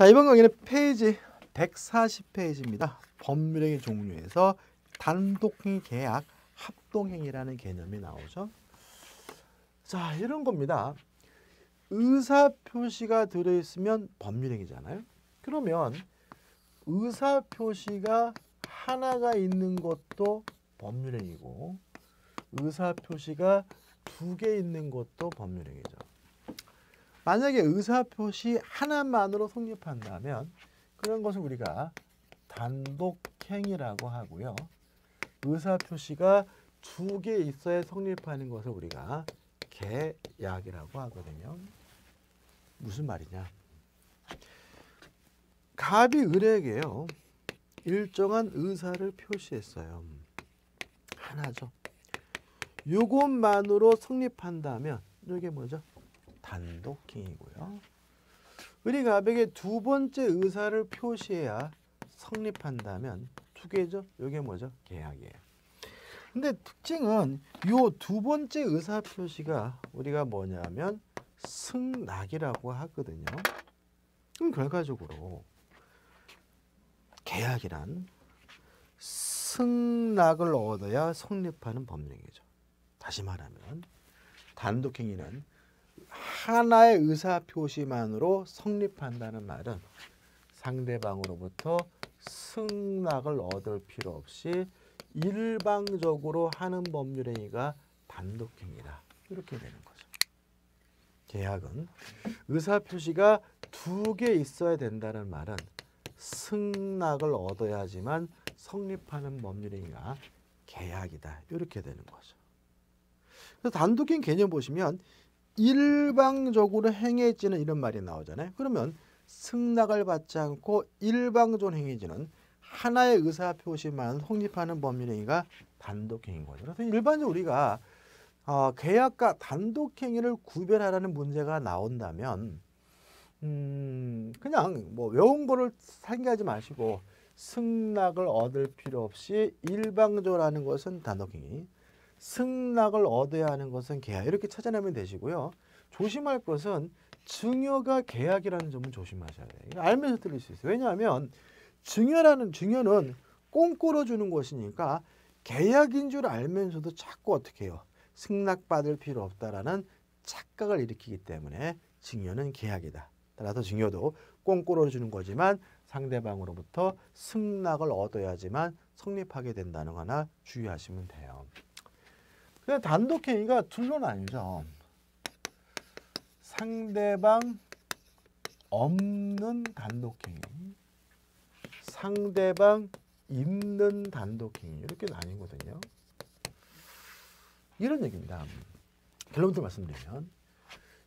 자 이번 강의는 페이지 140페이지입니다. 법률행위 종류에서 단독행위 계약 합동행위라는 개념이 나오죠. 자 이런 겁니다. 의사표시가 들어있으면 법률행위잖아요. 그러면 의사표시가 하나가 있는 것도 법률행위고 의사표시가 두 개 있는 것도 법률행위죠. 만약에 의사표시 하나만으로 성립한다면 그런 것을 우리가 단독행위라고 하고요. 의사표시가 두 개 있어야 성립하는 것을 우리가 계약이라고 하거든요. 무슨 말이냐? 갑이 을에게요. 일정한 의사를 표시했어요. 하나죠. 요것만으로 성립한다면 이게 뭐죠? 단독행위고요. 을이 갑에게 두 번째 의사를 표시해야 성립한다면 두 개죠. 이게 뭐죠? 계약이에요. 근데 특징은 요두 번째 의사 표시가 우리가 뭐냐면 승낙이라고 하거든요. 그럼 결과적으로 계약이란 승낙을 얻어야 성립하는 법령이죠. 다시 말하면 단독행위는 하나의 의사 표시만으로 성립한다는 말은 상대방으로부터 승낙을 얻을 필요 없이 일방적으로 하는 법률행위가 단독행위다. 이렇게 되는 거죠. 계약은 의사 표시가 두 개 있어야 된다는 말은 승낙을 얻어야지만 성립하는 법률행위가 계약이다. 이렇게 되는 거죠. 단독행 개념 보시면 일방적으로 행해지는 이런 말이 나오잖아요. 그러면 승낙을 받지 않고 일방적으로 행해지는 하나의 의사 표시만 성립하는 법률행위가 단독행위인 거죠. 그래서 일반적으로 우리가 어, 계약과 단독행위를 구별하라는 문제가 나온다면 음, 그냥 뭐 외운 거를 상기하지 마시고 승낙을 얻을 필요 없이 일방적으로 하는 것은 단독행위, 승낙을 얻어야 하는 것은 계약 이렇게 찾아내면 되시고요. 조심할 것은 증여가 계약이라는 점은 조심하셔야 돼요. 알면서 들릴 수 있어요. 왜냐하면 증여라는 증여는 꽁꾸러 주는 것이니까 계약인 줄 알면서도 자꾸 어떻게 해요? 승낙받을 필요 없다라는 착각을 일으키기 때문에 증여는 계약이다. 따라서 증여도 꽁꾸러 주는 거지만 상대방으로부터 승낙을 얻어야지만 성립하게 된다는 거나 주의하시면 돼요. 그냥 단독행위가 둘로 나뉘죠. 상대방 없는 단독행위, 상대방 있는 단독행위 이렇게 나뉘거든요. 이런 얘기입니다. 결론부터 말씀드리면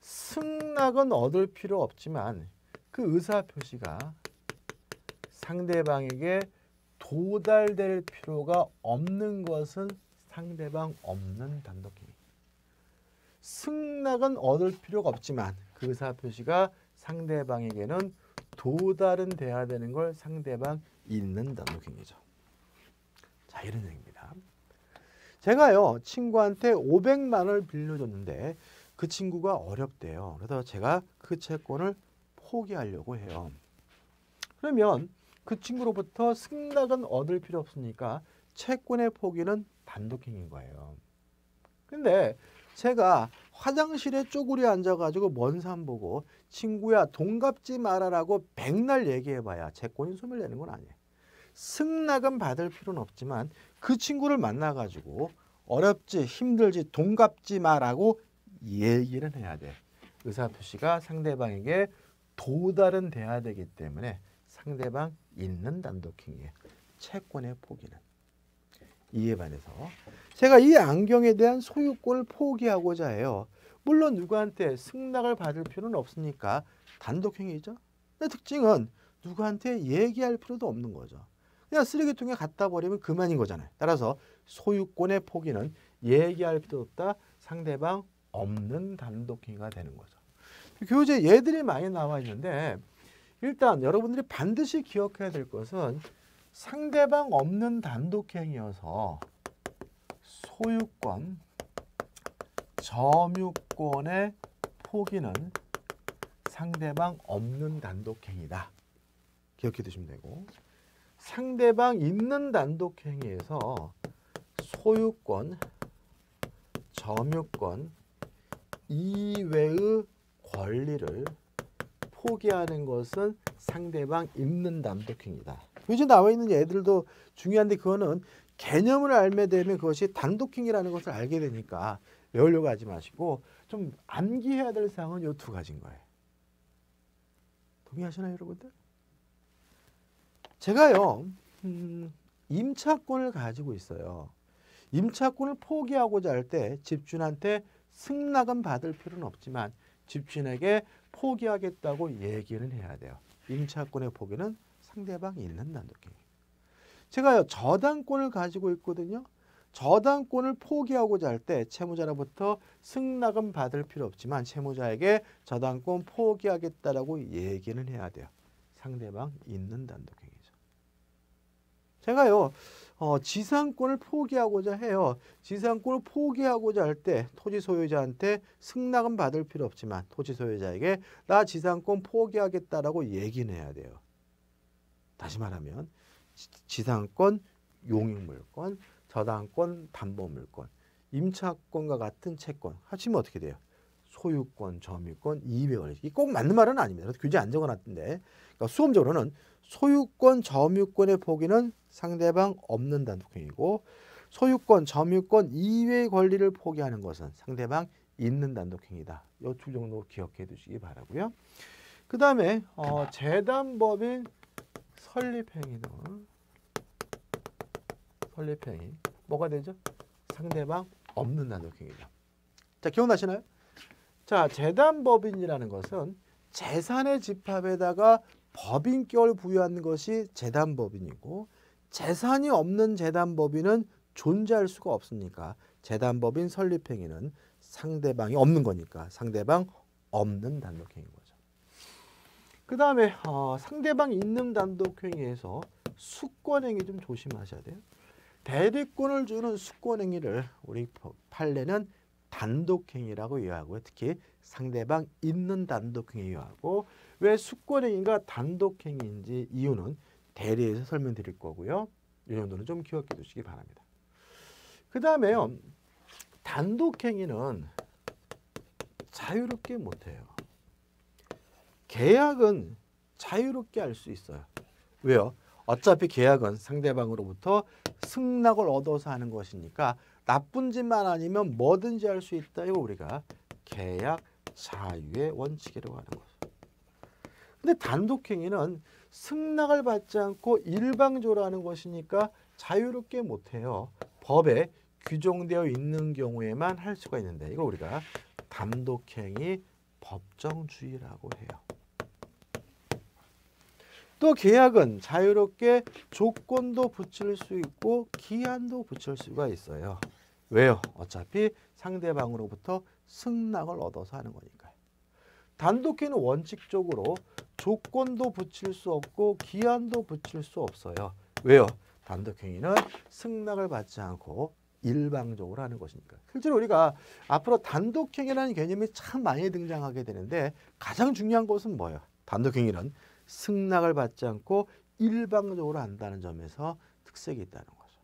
승낙은 얻을 필요 없지만 그 의사 표시가 상대방에게 도달될 필요가 없는 것은 상대방 없는 단독행위. 승낙은 얻을 필요가 없지만 그 의사 표시가 상대방에게는 도달은 돼야 되는 걸 상대방 있는 단독행위죠. 자 이런 얘기입니다. 제가요 친구한테 500만 원을 빌려줬는데 그 친구가 어렵대요. 그래서 제가 그 채권을 포기하려고 해요. 그러면 그 친구로부터 승낙은 얻을 필요 없으니까 채권의 포기는 단독행위인 거예요. 근데 제가 화장실에 쪼그려 앉아가지고 먼 산 보고 친구야 돈 갚지 말아라고 백날 얘기해봐야 채권이 소멸되는 건 아니에요. 승낙은 받을 필요는 없지만 그 친구를 만나가지고 어렵지 힘들지 돈 갚지 마라고 얘기를 해야 돼. 의사표시가 상대방에게 도달은 돼야 되기 때문에 상대방 있는 단독행위에 채권의 포기는 이에 반해서 제가 이 안경에 대한 소유권을 포기하고자 해요. 물론 누구한테 승낙을 받을 필요는 없으니까 단독행위죠. 특징은 누구한테 얘기할 필요도 없는 거죠. 그냥 쓰레기통에 갖다 버리면 그만인 거잖아요. 따라서 소유권의 포기는 얘기할 필요 없다. 상대방 없는 단독행위가 되는 거죠. 교재 예들이 많이 나와 있는데 일단 여러분들이 반드시 기억해야 될 것은 상대방 없는 단독행위여서 소유권, 점유권의 포기는 상대방 없는 단독행위다. 기억해 두시면 되고 상대방 있는 단독 행위에서 소유권, 점유권 이외의 권리를 포기하는 것은 상대방 있는 단독 행위다. 요즘 나와 있는 애들도 중요한데 그거는 개념을 알게 되면 그것이 단독 행위라는 것을 알게 되니까 외우려고 하지 마시고 좀 암기해야 될 사항은 이두 가지인 거예요. 동의하시나요, 여러분들? 제가요, 음, 임차권을 가지고 있어요. 임차권을 포기하고자 할 때 집주인한테 승낙은 받을 필요는 없지만 집주인에게 포기하겠다고 얘기는 해야 돼요. 임차권의 포기는 상대방이 있는 단독행위. 제가요 저당권을 가지고 있거든요. 저당권을 포기하고자 할 때 채무자로부터 승낙은 받을 필요 없지만 채무자에게 저당권 포기하겠다라고 얘기는 해야 돼요. 상대방 있는 단독행위죠. 제가요 어, 지상권을 포기하고자 해요. 지상권을 포기하고자 할 때 토지 소유자한테 승낙은 받을 필요 없지만 토지 소유자에게 나 지상권 포기하겠다라고 얘기는 해야 돼요. 다시 말하면 지상권, 용익물권, 저당권, 담보물권, 임차권과 같은 채권 합치면 어떻게 돼요? 소유권, 점유권, 이배원리. 꼭 맞는 말은 아닙니다. 규제 안 적어놨던데. 그러니까 수험적으로는 소유권, 점유권의 포기는 상대방 없는 단독행위고 소유권, 점유권 이외의 권리를 포기하는 것은 상대방 있는 단독행위다. 이 두 정도 기억해 두시기 바라고요. 그 다음에 어, 재단법인 설립행위는 설립행위 뭐가 되죠? 상대방 없는 단독행위다. 자 기억나시나요? 자 재단법인이라는 것은 재산의 집합에다가 법인격을 부여하는 것이 재단법인이고 재산이 없는 재단법인은 존재할 수가 없으니까 재단법인 설립행위는 상대방이 없는 거니까 상대방 없는 단독행위인 거죠. 그 다음에 어, 상대방 있는 단독행위에서 수권행위 좀 조심하셔야 돼요. 대리권을 주는 수권행위를 우리 판례는 단독행위라고 이해하고요. 특히 상대방 있는 단독행위하고 왜 수권행위가 단독행위인지 이유는 대리에서 설명드릴 거고요. 이 정도는 좀 기억해 두시기 바랍니다. 그 다음에요. 단독행위는 자유롭게 못해요. 계약은 자유롭게 할 수 있어요. 왜요? 어차피 계약은 상대방으로부터 승낙을 얻어서 하는 것이니까 나쁜 짓만 아니면 뭐든지 할 수 있다. 이거 우리가 계약 자유의 원칙이라고 하는 거죠. 근데 단독행위는 승낙을 받지 않고 일방적으로 하는 것이니까 자유롭게 못해요. 법에 규정되어 있는 경우에만 할 수가 있는데 이걸 우리가 단독행위 법정주의라고 해요. 또 계약은 자유롭게 조건도 붙일 수 있고 기한도 붙일 수가 있어요. 왜요? 어차피 상대방으로부터 승낙을 얻어서 하는 거니까요. 단독행위는 원칙적으로 조건도 붙일 수 없고 기한도 붙일 수 없어요. 왜요? 단독행위는 승낙을 받지 않고 일방적으로 하는 것이니까. 실제로 우리가 앞으로 단독행위라는 개념이 참 많이 등장하게 되는데 가장 중요한 것은 뭐예요? 단독행위는 승낙을 받지 않고 일방적으로 한다는 점에서 특색이 있다는 거죠.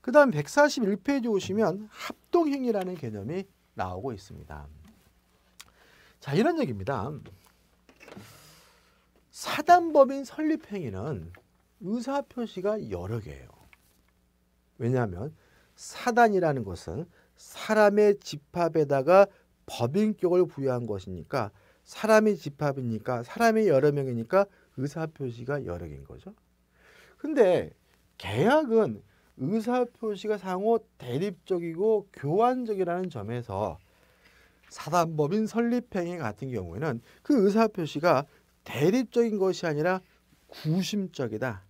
그 다음 141페이지 오시면 합동행위라는 개념이 나오고 있습니다. 자 이런 얘기입니다. 사단법인 설립행위는 의사표시가 여러 개예요. 왜냐하면 사단이라는 것은 사람의 집합에다가 법인격을 부여한 것이니까 사람의 집합이니까 사람이 여러 명이니까 의사표시가 여러 개인 거죠. 근데 계약은 의사표시가 상호 대립적이고 교환적이라는 점에서 사단법인 설립행위 같은 경우에는 그 의사표시가 대립적인 것이 아니라 구심적이다.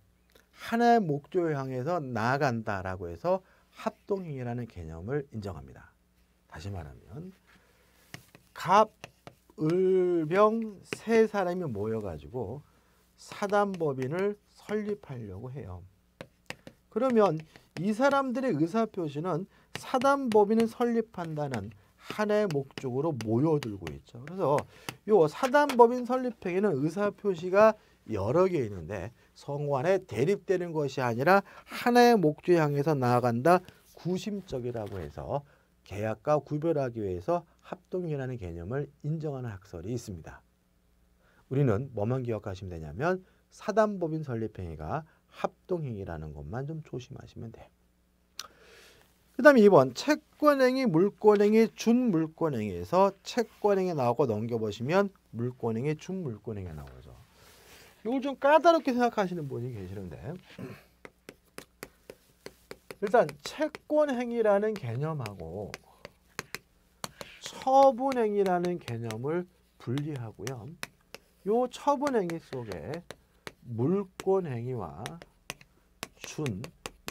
하나의 목적을 향해서 나아간다라고 해서 합동행위라는 개념을 인정합니다. 다시 말하면 갑, 을, 병 세 사람이 모여가지고 사단법인을 설립하려고 해요. 그러면 이 사람들의 의사표시는 사단법인을 설립한다는 하나의 목적으로 모여들고 있죠. 그래서 요 사단법인 설립행위는 의사표시가 여러 개 있는데 성관에 대립되는 것이 아니라 하나의 목적에 향해서 나아간다. 구심적이라고 해서 계약과 구별하기 위해서 합동이라는 개념을 인정하는 학설이 있습니다. 우리는 뭐만 기억하시면 되냐면 사단법인 설립행위가 합동행위라는 것만 좀 조심하시면 돼요. 그 다음에 2번 채권행위, 물권행위, 준물권행위에서 채권행위 나오고 넘겨보시면 물권행위, 준물권행위 나오죠. 이걸 좀 까다롭게 생각하시는 분이 계시는데 일단 채권행위라는 개념하고 처분행위라는 개념을 분리하고요. 요 처분행위 속에 물권행위와 준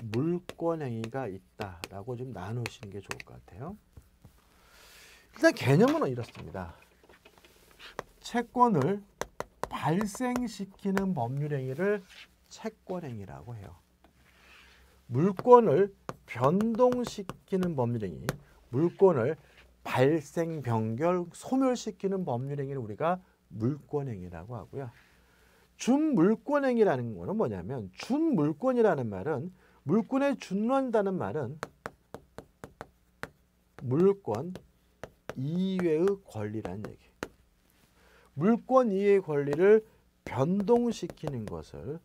물권행위가 있다라고 좀 나누시는 게 좋을 것 같아요. 일단 개념은 이렇습니다. 채권을 발생시키는 법률행위를 채권행위라고 해요. 물권을 변동시키는 법률행위, 물권을 발생, 변결, 소멸시키는 법률 행위를 우리가 물권 행위라고 하고요. 준물권 행위라는 거는 뭐냐면 준물권이라는 말은 물권에 준한다는 말은 물권 이외의 권리라는 얘기. 물권 이외의 권리를 변동시키는 것을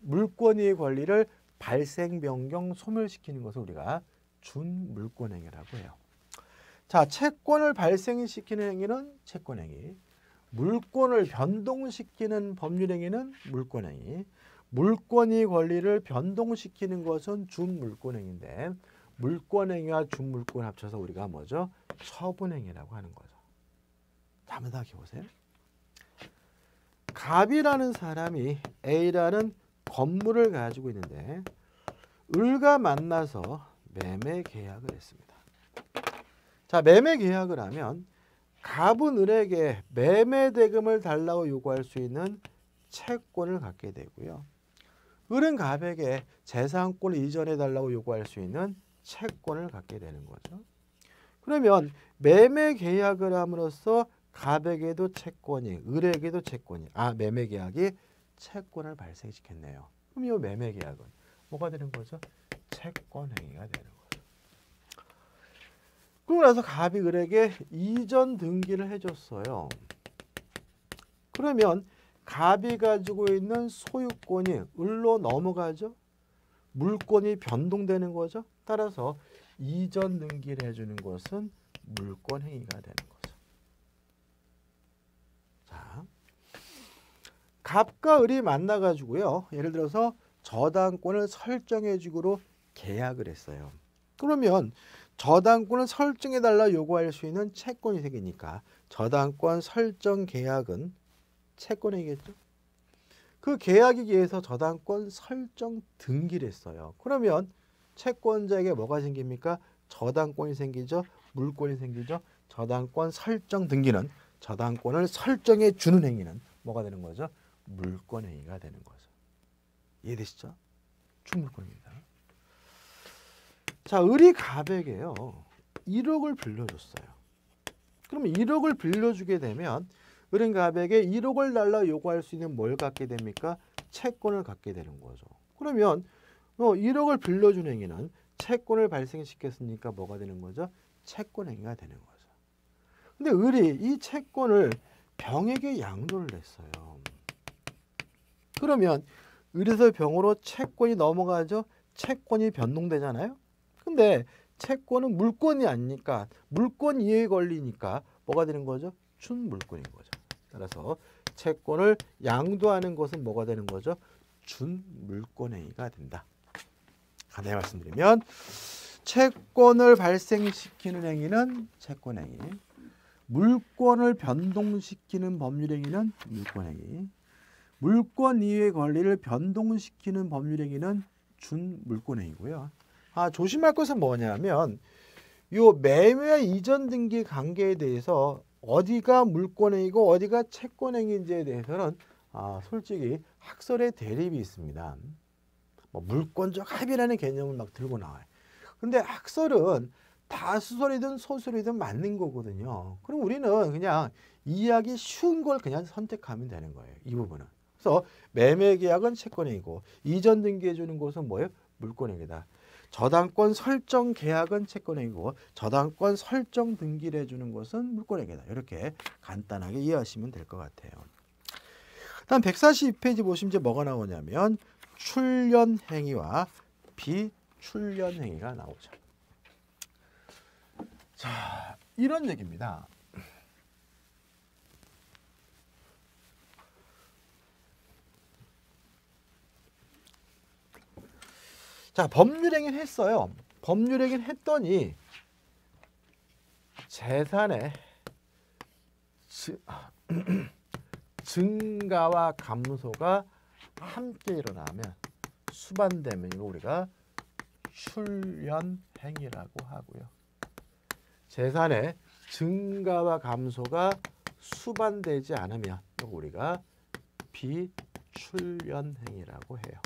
물권 이외의 권리를 발생, 변경, 소멸시키는 것을 우리가 준물권 행위라고 해요. 자, 채권을 발생시키는 행위는 채권행위, 물권을 변동시키는 법률행위는 물권행위, 물권이 권리를 변동시키는 것은 준물권행위인데 물권행위와 준물권 합쳐서 우리가 뭐죠? 처분행위라고 하는 거죠. 생각해 보세요. 갑이라는 사람이 A라는 건물을 가지고 있는데 을과 만나서 매매 계약을 했습니다. 자, 매매 계약을 하면 갑은 을에게 매매 대금을 달라고 요구할 수 있는 채권을 갖게 되고요. 을은 갑에게 재산권을 이전해 달라고 요구할 수 있는 채권을 갖게 되는 거죠. 그러면 매매 계약을 함으로써 갑에게도 채권이, 을에게도 채권이, 아 매매 계약이 채권을 발생시켰네요. 그럼 이 매매 계약은 뭐가 되는 거죠? 채권 행위가 되는 거죠. 그러고 나서 갑이 을에게 이전 등기를 해줬어요. 그러면 갑이 가지고 있는 소유권이 을로 넘어가죠. 물권이 변동되는 거죠. 따라서 이전 등기를 해주는 것은 물권 행위가 되는 거죠. 자, 갑과 을이 만나가지고요. 예를 들어서 저당권을 설정해주기로 계약을 했어요. 그러면 저당권을 설정해달라 요구할 수 있는 채권이 생기니까 저당권 설정 계약은 채권이겠죠. 그 계약에 의해서 저당권 설정 등기를 했어요. 그러면 채권자에게 뭐가 생깁니까? 저당권이 생기죠. 물권이 생기죠. 저당권 설정 등기는 저당권을 설정해 주는 행위는 뭐가 되는 거죠? 물권 행위가 되는 거죠. 이해되시죠? 충물권입니다. 자, 을이 갑에게요. 1억을 빌려줬어요. 그러면 1억을 빌려주게 되면 은행 갑에게 1억을 달라 요구할 수 있는 뭘 갖게 됩니까? 채권을 갖게 되는 거죠. 그러면 어, 1억을 빌려준 행위는 채권을 발생시켰으니까 뭐가 되는 거죠? 채권 행위가 되는 거죠. 근데 을이 이 채권을 병에게 양도를 했어요. 그러면 을에서 병으로 채권이 넘어가죠. 채권이 변동되잖아요. 근데 채권은 물권이 아니니까 물권 이해에 걸리니까 뭐가 되는 거죠? 준물권인 거죠. 따라서 채권을 양도하는 것은 뭐가 되는 거죠? 준물권행위가 된다. 간단히 말씀드리면 채권을 발생시키는 행위는 채권행위, 물권을 변동시키는 법률행위는 물권행위, 물권 이외의 권리를 변동시키는 법률행위는 준물권행위고요. 아 조심할 것은 뭐냐면 요 매매 이전 등기 관계에 대해서 어디가 물권행위고 어디가 채권행위인지에 대해서는 아, 솔직히 학설의 대립이 있습니다. 뭐 물권적 합의라는 개념을 막 들고 나와요. 근데 학설은 다수설이든 소설이든 맞는 거거든요. 그럼 우리는 그냥 이해하기 쉬운 걸 그냥 선택하면 되는 거예요. 이 부분은. 그래서 매매 계약은 채권행위고 이전 등기해 주는 곳은 뭐예요? 물권행위다. 저당권 설정 계약은 채권행위고 저당권 설정 등기를 해주는 것은 물권행위다. 이렇게 간단하게 이해하시면 될 것 같아요. 다음 142페이지 보시면 이제 뭐가 나오냐면 출연행위와 비출연행위가 나오죠. 자, 이런 얘기입니다. 자, 법률행위를 했어요. 법률행위를 했더니 재산의 즈, 증가와 감소가 함께 일어나면 수반되면 이거 우리가 출연행위라고 하고요. 재산의 증가와 감소가 수반되지 않으면 우리가 비출연행위라고 해요.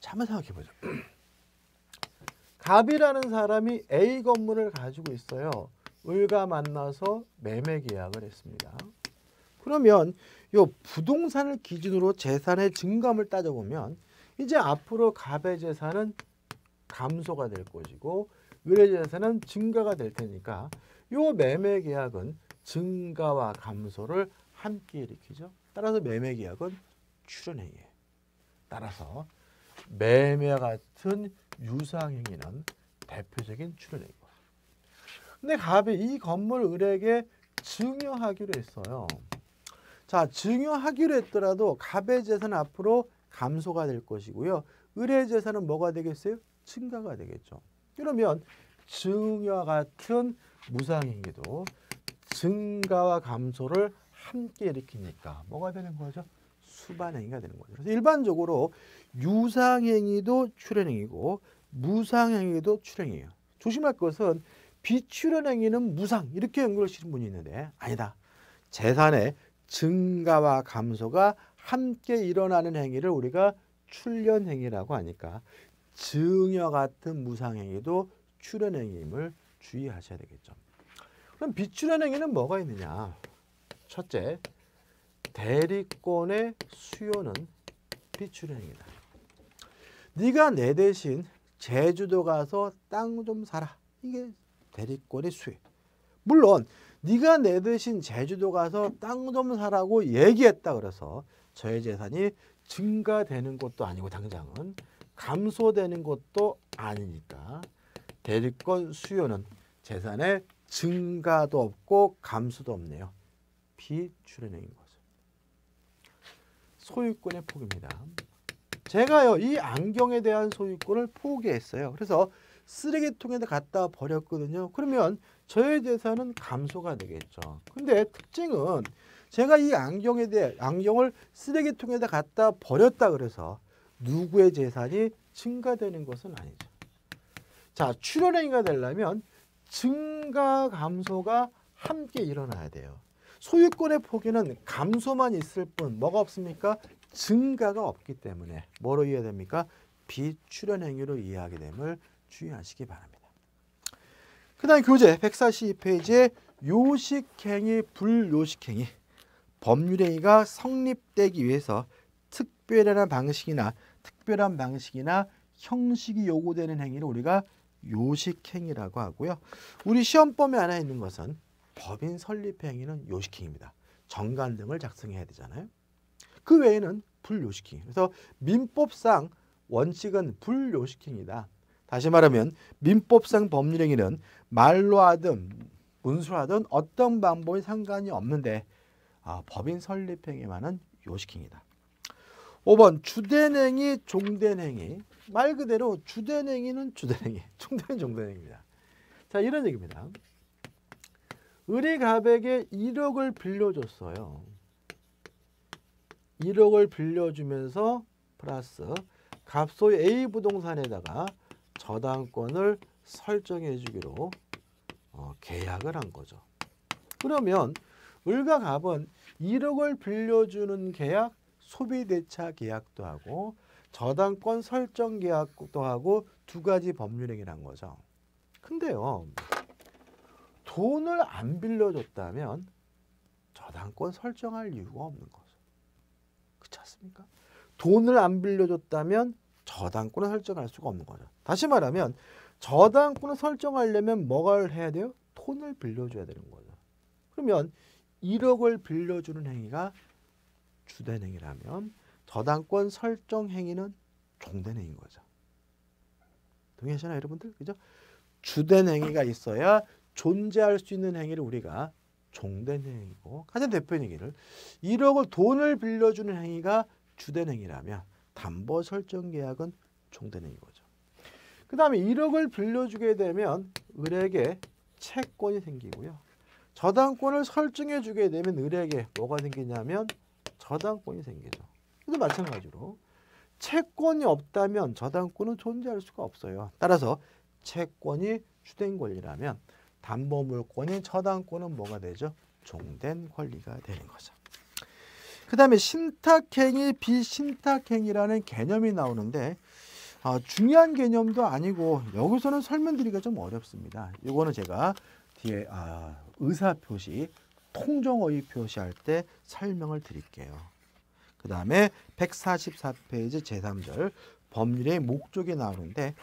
잠깐 생각해 보죠. 갑이라는 사람이 A 건물을 가지고 있어요. 을과 만나서 매매 계약을 했습니다. 그러면 이 부동산을 기준으로 재산의 증감을 따져보면 이제 앞으로 갑의 재산은 감소가 될 것이고 을의 재산은 증가가 될 테니까 이 매매 계약은 증가와 감소를 함께 일으키죠. 따라서 매매 계약은 출연행위예요. 따라서 매매와 같은 유상행위는 대표적인 출연행위고. 근데 갑이 이 건물 을에게 증여하기로 했어요. 자, 증여하기로 했더라도 갑의 재산은 앞으로 감소가 될 것이고요. 을의 재산은 뭐가 되겠어요? 증가가 되겠죠. 그러면 증여와 같은 무상행위도 증가와 감소를 함께 일으키니까 뭐가 되는 거죠? 수반행위가 되는 거죠. 그래서 일반적으로 유상행위도 출현행위고 무상행위도 출현행위예요. 조심할 것은 비출현행위는 무상 이렇게 연구하시는 분이 있는데 아니다. 재산의 증가와 감소가 함께 일어나는 행위를 우리가 출연행위라고 하니까 증여 같은 무상행위도 출연행위임을 주의하셔야 되겠죠. 그럼 비출연행위는 뭐가 있느냐? 첫째, 대리권의 수요는 비출연행위다. 네가 내 대신 제주도 가서 땅 좀 사라. 이게 대리권의 수요. 물론 네가 내 대신 제주도 가서 땅 좀 사라고 얘기했다 그래서 저의 재산이 증가되는 것도 아니고 당장은 감소되는 것도 아니니까 대리권 수요는 재산의 증가도 없고 감소도 없네요. 비출연행인 거죠. 소유권의 폭입니다. 제가요 이 안경에 대한 소유권을 포기했어요. 그래서 쓰레기통에다 갖다 버렸거든요. 그러면 저의 재산은 감소가 되겠죠. 근데 특징은 제가 이 안경에 대해 안경을 쓰레기통에다 갖다 버렸다 그래서 누구의 재산이 증가되는 것은 아니죠. 자, 출연행위가 되려면 증가 감소가 함께 일어나야 돼요. 소유권의 포기는 감소만 있을 뿐 뭐가 없습니까? 증가가 없기 때문에 뭐로 이해됩니까? 비출연행위로 이해하게 됨을 주의하시기 바랍니다. 그 다음 교재 142페이지에 요식행위, 불요식행위 법률행위가 성립되기 위해서 특별한 방식이나 특별한 방식이나 형식이 요구되는 행위를 우리가 요식행위라고 하고요. 우리 시험범위 안에 있는 것은 법인 설립 행위는 요식행위입니다. 정관 등을 작성해야 되잖아요. 그 외에는 불요식행위. 그래서 민법상 원칙은 불요식행위다. 다시 말하면 민법상 법률행위는 말로 하든 문수로 하든 어떤 방법이 상관이 없는데 아, 법인 설립 행위만은 요식행위다. 5번 주된 행위, 종된 행위. 말 그대로 주된 행위는 주된 행위, 종된 종된 행위입니다. 자, 이런 얘기입니다. 을이 갑에게 1억을 빌려줬어요. 1억을 빌려주면서 플러스 갑소의 A 부동산에다가 저당권을 설정해 주기로 어, 계약을 한 거죠. 그러면 을과 갑은 1억을 빌려주는 계약, 소비대차 계약도 하고 저당권 설정 계약도 하고 두 가지 법률행위란 거죠. 근데요. 돈을 안 빌려줬다면 저당권 설정할 이유가 없는 거죠. 그렇지 않습니까? 돈을 안 빌려줬다면 저당권을 설정할 수가 없는 거죠. 다시 말하면 저당권을 설정하려면 뭐가 해야 돼요? 돈을 빌려줘야 되는 거죠. 그러면 1억을 빌려주는 행위가 주된 행위라면 저당권 설정 행위는 종된 행위인 거죠. 동의하시나요, 여러분들? 그죠? 주된 행위가 있어야 존재할 수 있는 행위를 우리가 종된 행위고 가장 대표적인 얘기를 1억을 돈을 빌려주는 행위가 주된 행위라면 담보 설정 계약은 종된 행위인 거죠. 그 다음에 1억을 빌려주게 되면 을에게 채권이 생기고요. 저당권을 설정해 주게 되면 을에게 뭐가 생기냐면 저당권이 생기죠. 그래서 마찬가지로 채권이 없다면 저당권은 존재할 수가 없어요. 따라서 채권이 주된 권리라면 담보물권인 저당권은 뭐가 되죠? 종된 권리가 되는 거죠. 그 다음에 신탁행위, 비신탁행위라는 개념이 나오는데 아, 중요한 개념도 아니고 여기서는 설명드리기가 좀 어렵습니다. 이거는 제가 뒤에 아, 의사표시, 통정어휘 표시할 때 설명을 드릴게요. 그 다음에 144페이지 제3절 법률의 목적이 나오는데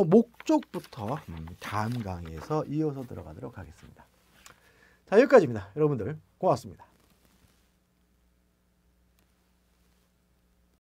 이 목적부터 음, 다음 강의에서 이어서 들어가도록 하겠습니다. 자 여기까지입니다. 여러분들 고맙습니다.